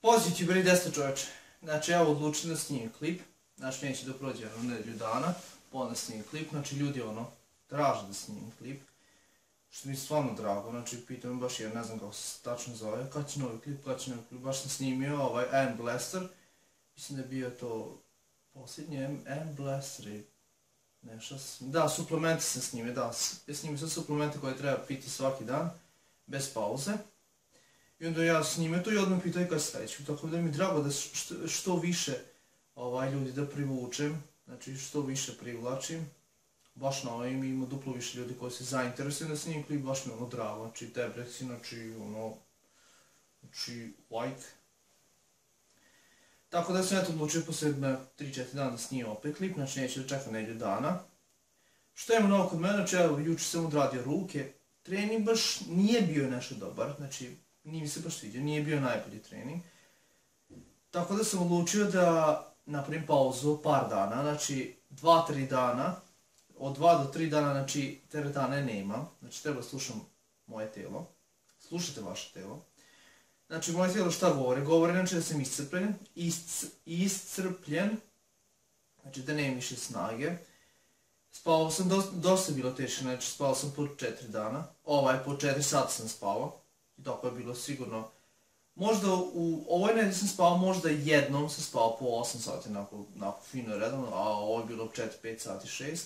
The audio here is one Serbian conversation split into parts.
Poziv bili 10 čoveče. Znači ja odlučio da snimim klip. Znači neće da prođe jedno nedelju dana. Onda snimim klip. Znači ljudi ono traže da snimim klip. Što mi je stvarno drago. Znači pitam baš jer ne znam kako se tačno zove. Kad će novi klip, kad će novi klip. Baš sam snimio ovaj N Blaster. Mislim da je bio to posljednji N Blaster i nešto. s- Da, suplemente sam snimio, da. snimio sam suplemente koje treba piti svaki dan. Bez pauze. I onda ja snimio to i odmah pitaju kad sledeću. Tako da mi je drago da što, više ovaj, ljudi da privučem, znači što više privlačim. Baš na ovim ima duplo više ljudi koji se zainteresuju da snimim klip, baš mi je ono drago. Znači si, znači ono, znači like. Tako da sam eto odlučio poslije 3-4 dana da snimim opet klip, znači neću da čekam nedelju dana. Što ima novo kod mene, znači evo, juče sam odradio ruke, trening baš nije bio nešto dobar, znači nije mi se baš sviđao, nije bio najbolji trening. Tako da sam odlučio da napravim pauzu par dana, znači 2-3 dana, od 2 do 3 dana, znači teretane nemam, znači treba da slušam moje telo, slušajte vaše telo. Znači moje telo šta govore? Govore znači da sam iscrpljen, isc, iscrpljen, znači da nemam više snage. Spavao sam dosta, dosta bilo teško, znači spavao sam po 4 dana, ovaj po 4 sata sam spavao. I tako je bilo sigurno. Možda u ovoj nedelji sam spavao, možda jednom sam spavao po 8 sati, onako, onako fino redovno, a ovo je bilo 4, 5 sati, 6.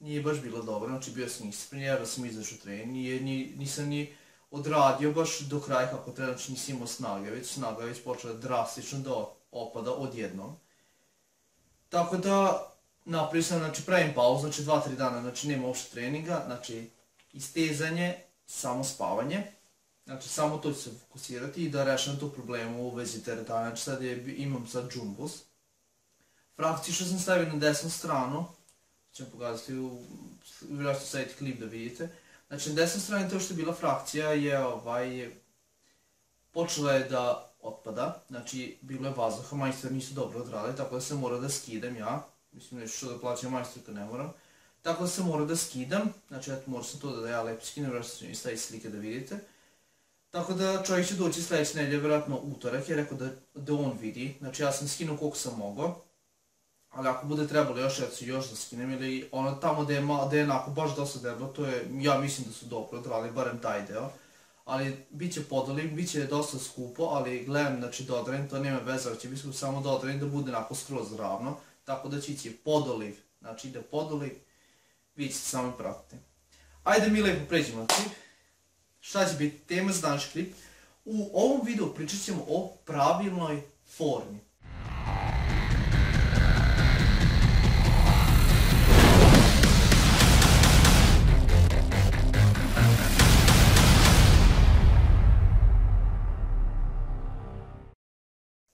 Nije baš bilo dobro, znači bio sam iscrpljen, jedva sam izašao trening, nije, ni, nisam ni odradio baš do kraja kako treba, znači nisam imao snage, već snaga je već počela drastično da opada odjednom. Tako da, napravio sam, znači pravim pauzu, znači 2-3 dana, znači nema uopšte treninga, znači istezanje, samo spavanje. Znači, samo to ću se fokusirati i da rešam tu problemu u vezi teretana. Znači, sad je, imam sad džumbus. Što sam stavio na desnu stranu, ću vam pokazati, vjerojatno staviti klip da vidite. Znači, na desnoj strani to što je bila frakcija je, ovaj, počela je da otpada, znači, bilo je vazduha, majstori nisu dobro odradili, tako da sam morao da skidam ja. Mislim, neću što da plaćam majstor kad ne moram. Tako da sam morao da skidam, znači, eto, morao sam to da, da ja lepo skinem, vjerojatno ću mi staviti slike da vidite. Tako da čovjek će doći sledeće nedelje, vjerojatno utorak, je rekao da, da on vidi. Znači ja sam skinuo koliko sam mogao. Ali ako bude trebalo još, ja ću još da skinem, ili ono tamo gde je, gde je onako baš dosta deblo, to je, ja mislim da su dobro odrali, barem taj deo. Ali bit će podoli, bit će dosta skupo, ali gledam, znači dodarim, to nema veze, će biti samo dodarim da bude onako skroz ravno. Tako da će ići podoliv, znači ide podoliv, vi ćete sami pratiti. Ajde mi lepo pređemo na klip šta će biti tema za današnji klip. U ovom videu pričat ćemo o pravilnoj formi.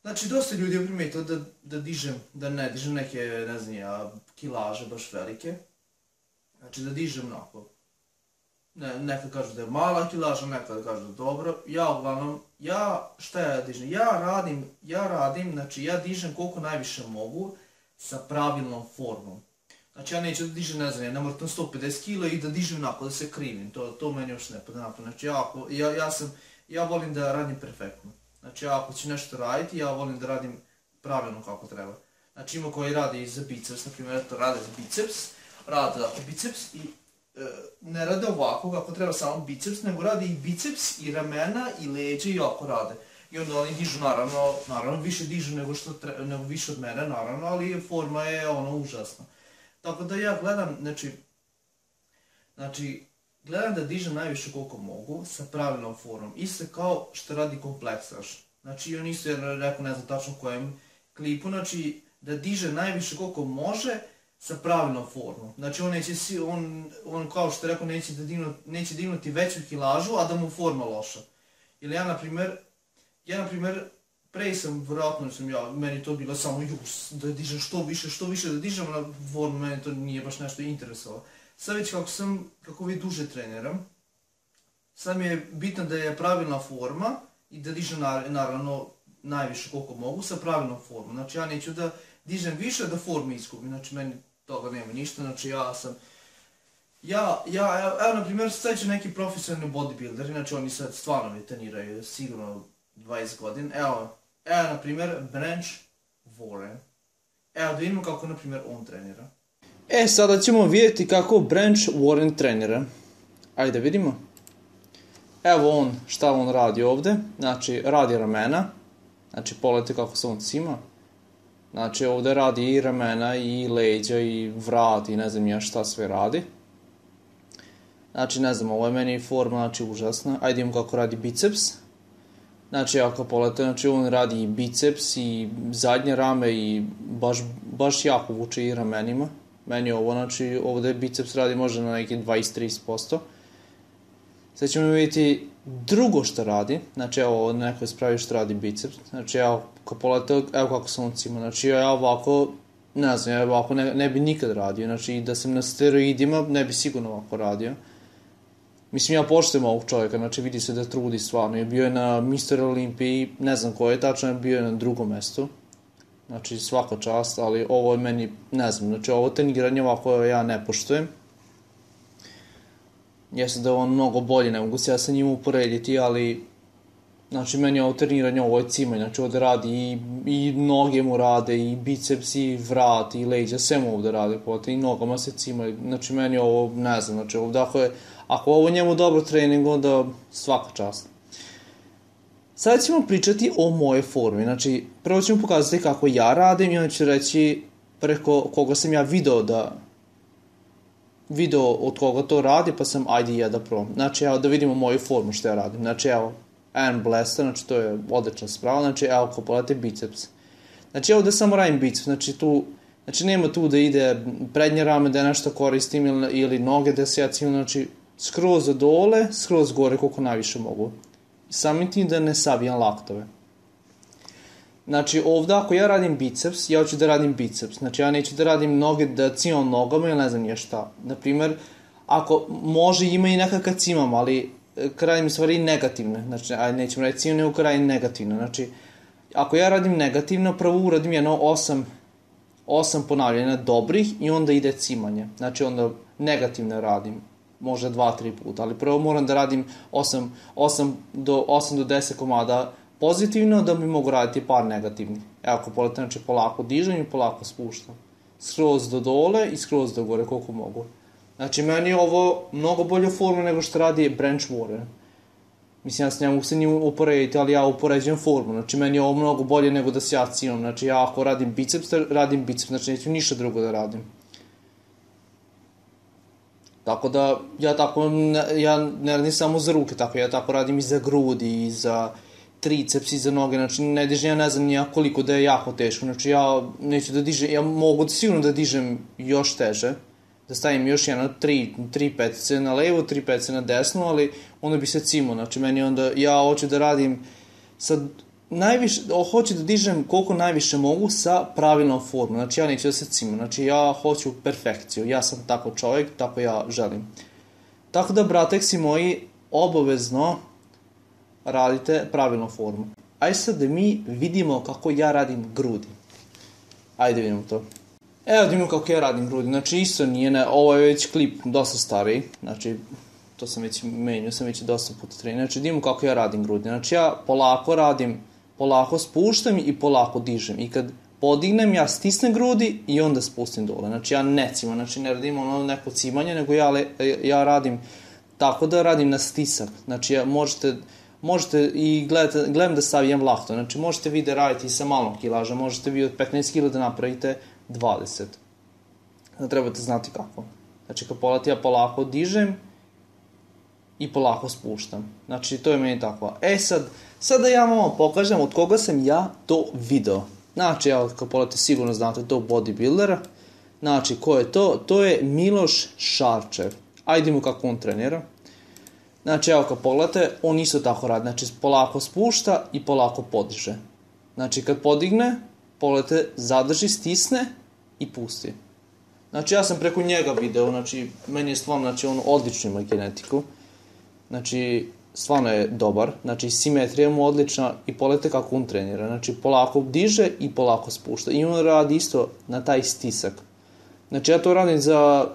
Znači, dosta ljudi je primetilo da, da dižem, da ne dižem neke, ne znam ja, kilaže baš velike. Znači, da dižem onako, ne, nekad kažu da je mala kilaža, nekad kažu da je dobro. Ja uglavnom, ja, šta ja dižem? Ja radim, ja radim, znači ja dižem koliko najviše mogu sa pravilnom formom. Znači ja neću da dižem, ne znam, ja namrtam 150 kg i da dižem onako, da se krivim, to, to meni još ne pada napad. Znači ja, ako, ja, ja sam, ja volim da radim perfektno. Znači ja ako ću nešto raditi, ja volim da radim pravilno kako treba. Znači ima koji radi za biceps, na primjer, to rade za biceps, rade biceps i ne rade ovako kako treba samo biceps, nego rade i biceps i ramena i leđe i ovako rade. I onda oni dižu naravno, naravno više dižu nego što tre, nego više od mene naravno, ali forma je ono užasna. Tako da ja gledam, znači, znači, gledam da dižem najviše koliko mogu sa pravilnom formom. Isto kao što radi kompleksaš. Znači, on isto je rekao, ne znam tačno kojem klipu, znači, da diže najviše koliko može sa pravilnom formom. Znači, on neće, si, on, on kao što je rekao, neće, da dignu, neće dignuti veću kilažu, a da mu forma loša. Ili ja, na primer, ja, na primer, pre sam, vjerojatno sam ja, meni to bilo samo jus, da dižem što više, što više da dižem na formu, meni to nije baš nešto interesovalo. Sad već kako sam, kako vi duže treniram, sad mi je bitno da je pravilna forma i da dižem na, naravno najviše koliko mogu sa pravilnom formom. Znači ja neću da dižem više da formu izgubim, znači meni toga nema ništa, znači ja sam, ja, ja, evo, na primjer, sad će neki profesionalni bodybuilderi, znači oni sad stvarno me treniraju sigurno 20 godina, evo, Evo, na primjer, Branch Warren. Evo, da vidimo kako, na primjer, on trenira. E, sada ćemo vidjeti kako Branch Warren trenira. Ajde da vidimo. Evo on, šta on radi ovde. Znači, radi ramena. Znači, pogledajte kako se on cima. Znači, ovde radi i ramena, i leđa, i vrat, i ne znam ja šta sve radi. Znači, ne znam, ovo je meni forma, znači, užasna. Ajde imamo kako radi biceps. Znači, ako pogledate, znači, on radi i biceps, i zadnje rame, i baš, baš jako vuče i ramenima. Meni ovo, znači, ovde biceps radi možda na neki 20-30%. Sad ćemo vidjeti drugo što radi, znači evo neko je spravio što radi biceps, znači evo kako pogledate, evo kako sam on cima, znači ja ovako, ne znam, ja ovako ne, ne bi nikad radio, znači da sam na steroidima ne bi sigurno ovako radio. Mislim, ja poštujem ovog čovjeka, znači vidi se da trudi stvarno, je bio je na Mr. Olimpiji, ne znam ko je tačno, bio je na drugom mestu, znači svaka čast, ali ovo je meni, ne znam, znači ovo treniranje ovako ja ne poštujem jeste da je on mnogo bolji, ne mogu se ja sa njim uporediti, ali znači meni je ovo treniranje, ovo je znači ovde radi i, i noge mu rade, i biceps, i vrat, i leđa, sve mu ovde rade, pote, i nogama se cima, znači meni ovo, ne znam, znači ovde ako je, ako ovo njemu dobro trening, onda svaka čast. Sada ćemo pričati o moje formi, znači prvo ćemo pokazati kako ja radim i onda ću reći preko koga sam ja video da video od koga to radi, pa sam ajde ja da probam. Znači, evo da vidimo moju formu što ja radim. Znači, evo, Iron Blaster, znači to je odlična sprava, znači evo ako pogledate biceps. Znači, evo da samo radim biceps, znači tu, znači nema tu da ide prednje rame, da nešto koristim ili, ili noge da se ja ciljam, znači skroz do dole, skroz gore koliko najviše mogu. Samim tim da ne savijam laktove. Znači, ovde ako ja radim biceps, ja hoću da radim biceps. Znači, ja neću da radim noge, da cimam nogama ili ne znam nije šta. Naprimer, ako može ima i neka kad cimam, ali e, radim stvari negativne. Znači, ajde, nećemo reći cimam, nego radim negativno. Znači, ako ja radim negativno, prvo uradim jedno osam, osam ponavljanja dobrih i onda ide cimanje. Znači, onda negativno radim možda dva, tri puta, ali prvo moram da radim 8, 8 do, 8 do 10 komada pozitivno da bi mogu raditi par negativnih. Evo ako poletim, znači polako dižem i polako spuštam. Skroz do dole i skroz do gore koliko mogu. Znači meni je ovo mnogo bolja forma nego što radi Branch Warren. Mislim, ja se ne se njim uporediti, ali ja upoređujem formu. Znači, meni je ovo mnogo bolje nego da se ja cimam. Znači, ja ako radim biceps, radim biceps. Znači, neću ništa drugo da radim. Tako da, ja tako, ja ne radim samo za ruke, tako ja tako radim i za grudi, i za triceps iza noge, znači ne dižem, ja ne znam nija koliko da je jako teško, znači ja neću da dižem, ja mogu da sigurno da dižem još teže, da stavim još jedno tri, tri petice na levo, tri petice na desno, ali onda bi se cimo, znači meni onda, ja hoću da radim sa najviše, hoću da dižem koliko najviše mogu sa pravilnom formom, znači ja neću da se cimo, znači ja hoću perfekciju, ja sam tako čovjek, tako ja želim. Tako da, brateksi moji, obavezno radite pravilnu formu. Ajde sad da mi vidimo kako ja radim grudi. Ajde vidimo to. Evo da vidimo kako ja radim grudi. Znači isto nije, ne, ovo je već klip dosta stariji. Znači to sam već menio, sam već dosta puta trenio. Znači da vidimo kako ja radim grudi. Znači ja polako radim, polako spuštam i polako dižem. I kad podignem, ja stisnem grudi i onda spustim dole. Znači ja ne cimam, znači ne radim ono neko cimanje, nego ja, le, ja radim tako da radim na stisak. Znači ja možete možete i gledate, gledam da stavim lahto, znači možete vi da radite sa malom kilaža, možete vi od 15 kg da napravite 20. Da trebate znati kako. Znači kad polati ja polako dižem i polako spuštam. Znači to je meni tako. E sad, sad da ja vam pokažem od koga sam ja to video. Znači, evo, kad polate sigurno znate to bodybuildera. Znači, ko je to? To je Miloš Šarčev. Ajde mu kako on trenira. Znači, evo kad pogledate, on isto tako radi. Znači, polako spušta i polako podiže. Znači, kad podigne, pogledate, zadrži, stisne i pusti. Znači, ja sam preko njega video, znači, meni je stvarno, znači, on odlično ima genetiku. Znači, stvarno je dobar. Znači, simetrija mu odlična i pogledajte kako on trenira. Znači, polako diže i polako spušta. I on radi isto na taj stisak. Znači, ja to radim za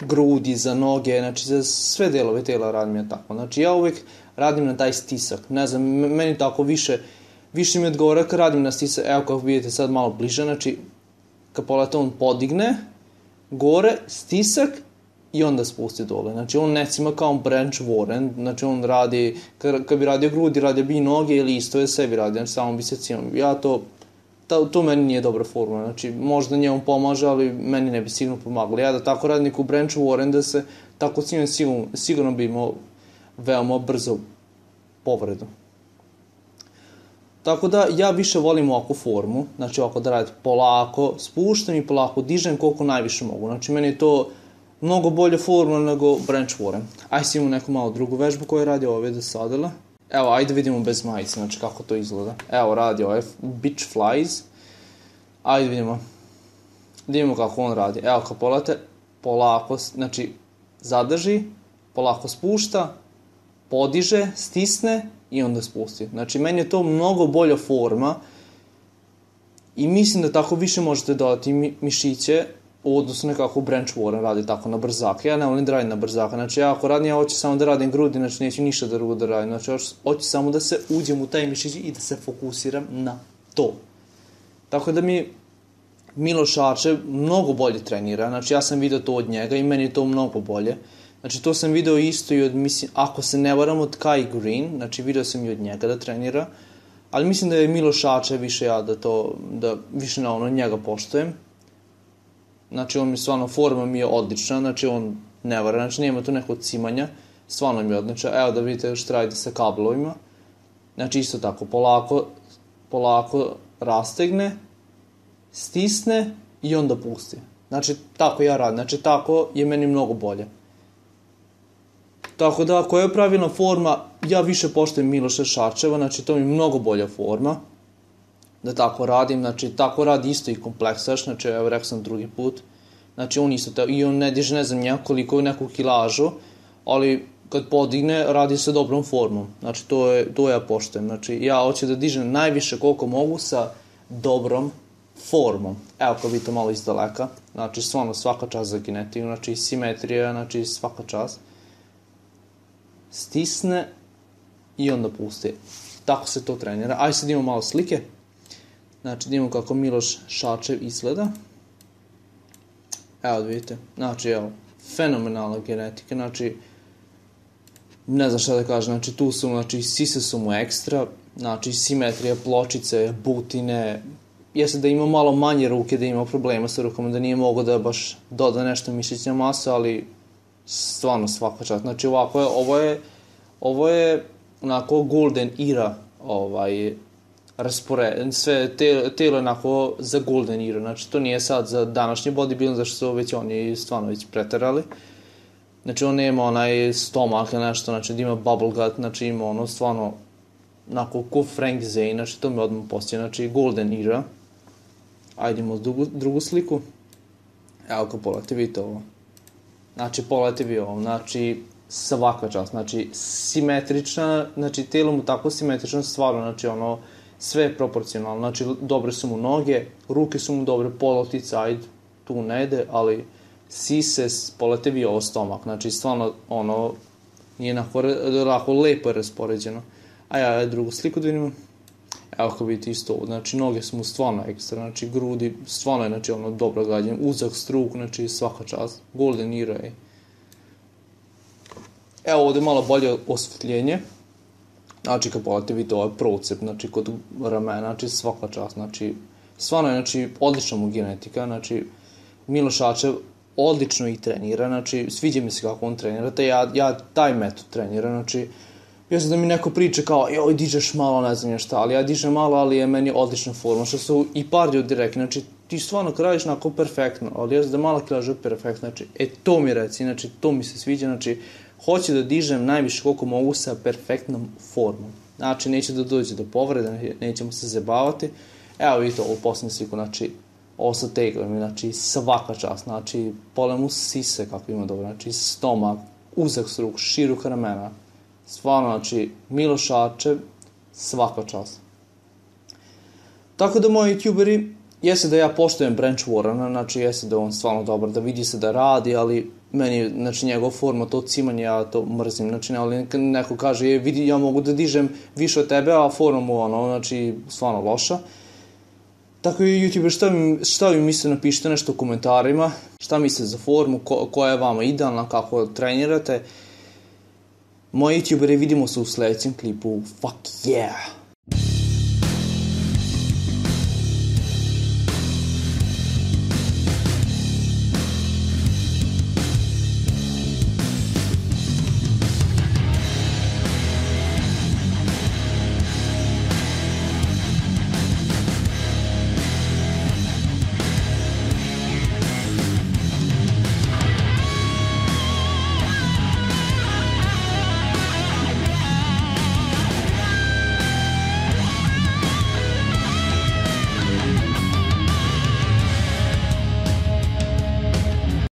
grudi, za noge, znači za sve delove tela radim ja tako. Znači ja uvek radim na taj stisak. Ne znam, meni tako više više mi odgovara kad radim na stise, evo kako vidite sad malo bliže, znači kad polete on podigne, gore, stisak i onda spusti dole. Znači on ne cima kao branch Warren, znači on radi, kad, kad bi radio grudi, radio bi noge ili isto je sebi radi, znači samo bi se cimao. Ja to, to, to meni nije dobra formula, znači možda njemu pomaže, ali meni ne bi sigurno pomagalo. Ja da tako radim neku branch Warren, da se tako cimam, sigurno, sigurno bi imao veoma brzo povredu. Tako da ja više volim ovakvu formu, znači ovako da radim polako, spuštam i polako dižem koliko najviše mogu. Znači meni je to mnogo bolja forma nego branch warren. Ajde imamo neku malo drugu vežbu koju radi ovdje da sadela. Evo, ajde vidimo bez majice, znači kako to izgleda. Evo, radi ovaj Beach Flies. Ajde vidimo. Vidimo kako on radi. Evo, kad polete, polako, znači, zadrži, polako spušta, podiže, stisne i onda spusti. Znači, meni je to mnogo bolja forma i mislim da tako više možete dodati mišiće u odnosu nekako Branch Warren radi tako na brzake. Ja ne volim da radim na brzake. Znači, ja ako radim, ja hoću samo da radim grudi, znači neću ništa drugo da radim. Znači, hoću, hoću samo da se uđem u taj mišić i da se fokusiram na to. Tako da mi Miloš Arče mnogo bolje trenira. Znači, ja sam video to od njega i meni je to mnogo bolje. Znači, to sam video isto i od, mislim, ako se ne varam, od Kai Green. Znači, video sam i od njega da trenira. Ali mislim da je Miloš Arče više ja da to, da više na ono njega poštojem. Znači, on mi stvarno, forma mi je odlična, znači on ne vara, znači nema tu nekog cimanja, stvarno mi je odlična. Evo da vidite što radi sa kablovima. Znači, isto tako, polako, polako rastegne, stisne i onda pusti. Znači, tako ja radim, znači tako je meni mnogo bolje. Tako da, koja je pravilna forma, ja više poštujem Miloša Šarčeva, znači to mi je mnogo bolja forma da tako radim, znači tako radi isto i kompleksaš, znači evo rekao sam drugi put, znači on isto te, i on ne diže ne znam nja koliko neku kilažu, ali kad podigne radi se dobrom formom, znači to je, to ja poštujem, znači ja hoću da dižem najviše koliko mogu sa dobrom formom. Evo kao vidite malo iz daleka, znači stvarno svaka čast za kinetiku, znači simetrija, znači svaka čast. Stisne i onda pusti. Tako se to trenira. Ajde sad imamo malo slike. Znači, da imamo kako Miloš Šačev izgleda. Evo da vidite. Znači, evo, fenomenalna genetika. Znači, ne znam šta da kažem. Znači, tu su, znači, sise su mu ekstra. Znači, simetrija, pločice, butine. Jeste da ima malo manje ruke, da ima problema sa rukama, da nije mogo da baš doda nešto mišićna masa, ali stvarno svaka čast. Znači, ovako je, ovo je, ovo je onako golden era ovaj, raspored, sve telo, telo onako za golden era, znači to nije sad za današnji bodybuilding, zašto su već oni stvarno već preterali. Znači on nema onaj stomak ili nešto, znači da ima bubble gut, znači ima ono stvarno onako ko Frank Zane, znači to mi odmah postoje, znači golden era. Ajde drugu, drugu sliku. Evo kao pogledajte, vidite ovo. Znači pogledajte vi ovo, znači svaka čast, znači simetrična, znači telo mu tako simetrično stvarno, znači ono, sve je proporcionalno, znači dobre su mu noge, ruke su mu dobre, polotica, ajde, tu ne ide, ali sise, poletevi ovo stomak, znači stvarno, ono, nije onako, onako lepo je raspoređeno. A ja drugu sliku da vidimo. Evo kako vidite isto ovo, znači noge su mu stvarno ekstra, znači grudi, stvarno je, znači ono, dobro gađen, uzak, struk, znači svaka čast, golden era je. Evo ovde malo bolje osvetljenje, Znači, kad pogledate, vidite ovaj procep, znači, kod ramena, znači, svaka čast, znači, stvarno je, znači, odlična mu genetika, znači, Miloš Ačev odlično ih trenira, znači, sviđa mi se kako on trenira, te ja, ja taj metod treniram, znači, ja sam da mi neko priča kao, joj, dižeš malo, ne znam je šta, ali ja dižem malo, ali je meni odlična forma, što su i par ljudi rekli, znači, ti stvarno radiš onako perfektno, ali ja da mala kilaža perfektno, znači, e, to mi reci, znači, to mi se sviđa, znači, hoću da dižem najviše koliko mogu sa perfektnom formom. Znači, neće da dođe do povrede, nećemo se zabavati. Evo vidite ovo posljednju sliku, znači, ovo sa tegom, znači, svaka čast, znači, polemu sise kako ima dobro, znači, stomak, uzak struk, široka ramena, stvarno, znači, Miloš Arčev, svaka čast. Tako da moji youtuberi, jeste da ja poštujem Branch Warrena, znači jeste da on stvarno dobar, da vidi se da radi, ali meni, znači, njegov forma, to cimanje, ja to mrzim, znači, ne, ali neko kaže, je, vidi, ja mogu da dižem više od tebe, a forma mu, ono, znači, stvarno loša. Tako i YouTube, šta, mi, šta vi mislite, napišite nešto u komentarima, šta mislite za formu, ko, koja je vama idealna, kako trenirate. Moji youtuberi vidimo se u sledećem klipu, fuck yeah!